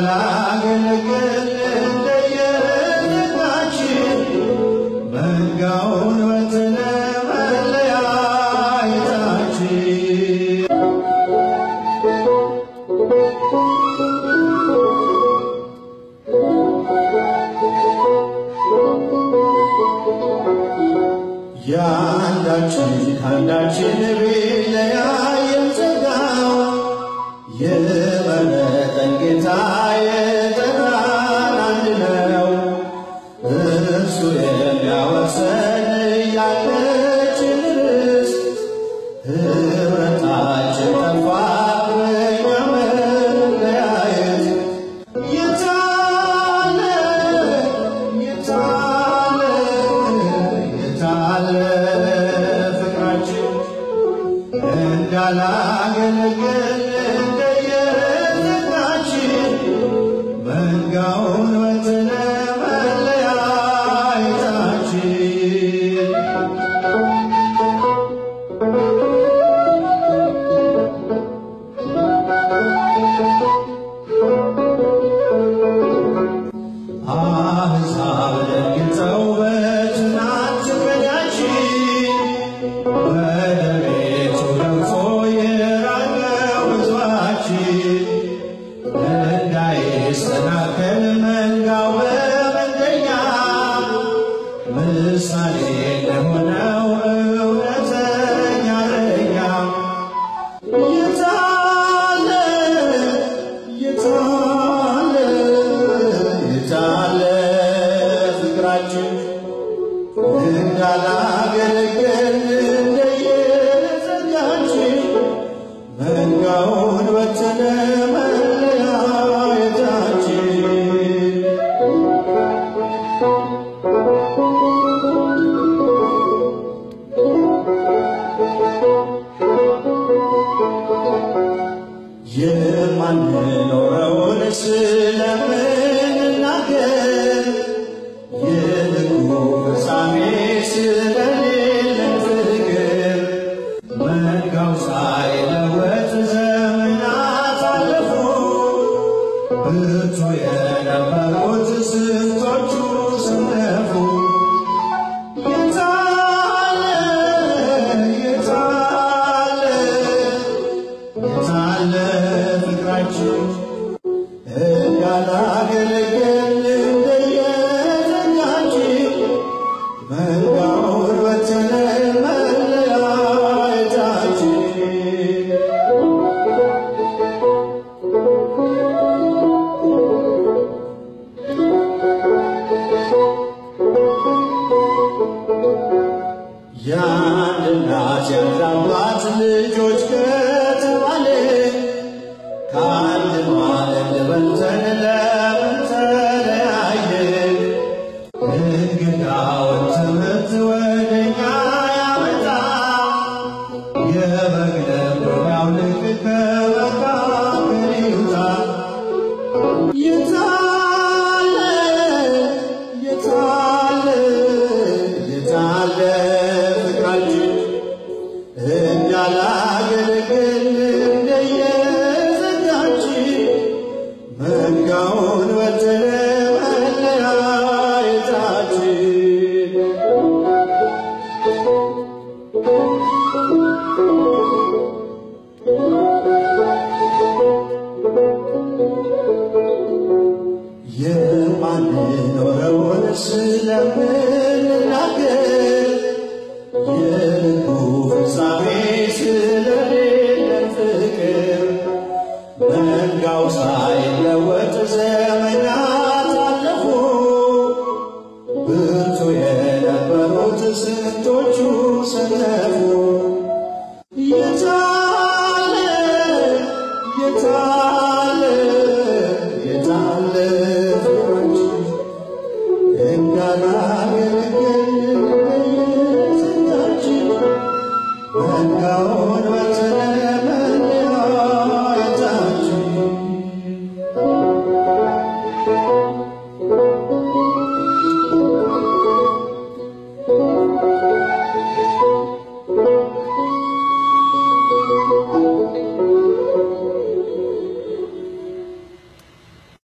la لڳي ስለምንናገር Oh,